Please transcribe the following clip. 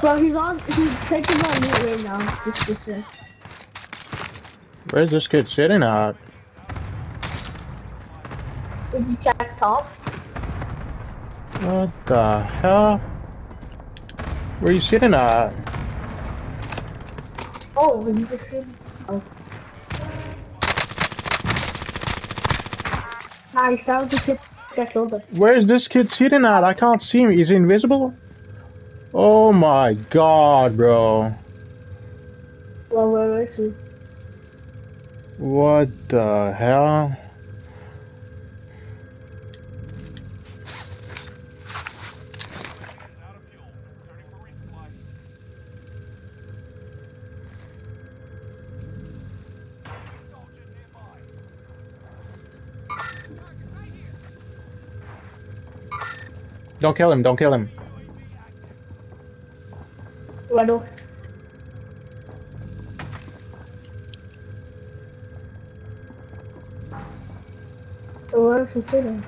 Bro, he's on. He's taking on me right now. This is it. Where's this kid sitting at? Did you check top? What the hell? Where you sitting at? Oh, you just see. Oh. Nice, that was the kid that killed us. Where's this kid sitting at? I can't see him. Is he invisible? Oh my god, bro. Well, where is he? What the hell? Don't kill him, don't kill him. Bueno. So where is he sitting?